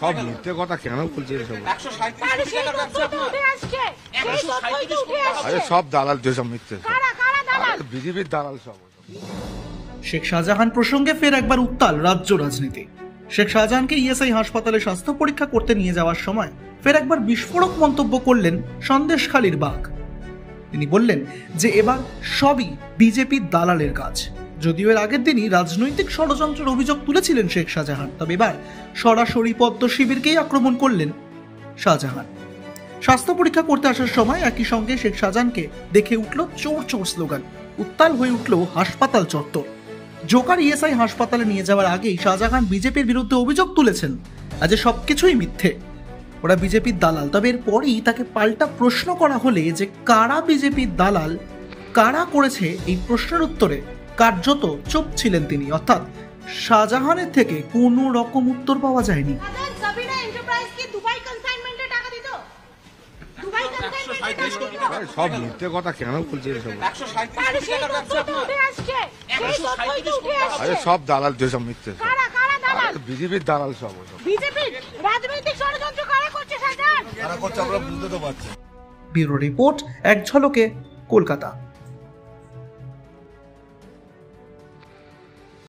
সব মিথ্যে কথা কেন বলছে আরে সব দালাল যেসব মিথ্যে বিজেপির দালাল সব। শেখ শাহজাহান প্রসঙ্গে ফের একবার উত্তাল রাজ্য রাজনীতি। শেখ শাহজাহানকে ইএসআই হাসপাতালে স্বাস্থ্য পরীক্ষা করতে নিয়ে যাওয়ার সময় ফের একবার বিস্ফোরক মন্তব্য করলেন সন্দেশখালীর বাঘ। তিনি বললেন যে এবার সবই বিজেপির দালালের কাজ। যদিও এর আগের দিনই রাজনৈতিক ষড়যন্ত্রের অভিযোগ তুলেছিলেন শেখ শাহজাহান, তবে এবার সরাসরি পদ্ম শিবিরকেই আক্রমণ করলেন শাহজাহান। স্বাস্থ্য পরীক্ষা করতে আসার সময় একই সঙ্গে শেখ শাহজাহানকে দেখে উঠল চোর চোর স্লোগান, উত্তাল হয়ে উঠল হাসপাতাল চত্বর। জোকার ইএসআই হাসপাতালে নিয়ে যাওয়ার আগেই শাহজাহান বিজেপির বিরুদ্ধে অভিযোগ তুলেছেন আজ সবকিছুই মিথ্যে। ওরা বিজেপির দালাল, তবে এরপরই তাকে পাল্টা প্রশ্ন করা হলে যে কারা বিজেপির দালাল, কারা করেছে এই প্রশ্নের উত্তরে কার্যত চুপ ছিলেন তিনি। অর্থাৎ শাহজাহানের থেকে কোনো রকম উত্তর পাওয়া যায়নি। দাদা সাবিনা এন্টারপ্রাইজ কি দুবাই কনসাইনমেন্টে টাকা দিত। দুবাই একশো কনসাইনমেন্টে সাঁইত্রিশ টাকা কোটি দিত। টাকা। আরে সব মিথ্যে কথা কেন বলছে আরে সব দালাল যেসব মিথ্যে। বিজেপির দালাল সব বিজেপি রাজনৈতিক ষড়যন্ত্র কারা করছে শাহজাহান? ব্যুরো রিপোর্ট এক ঝলকে কলকাতা।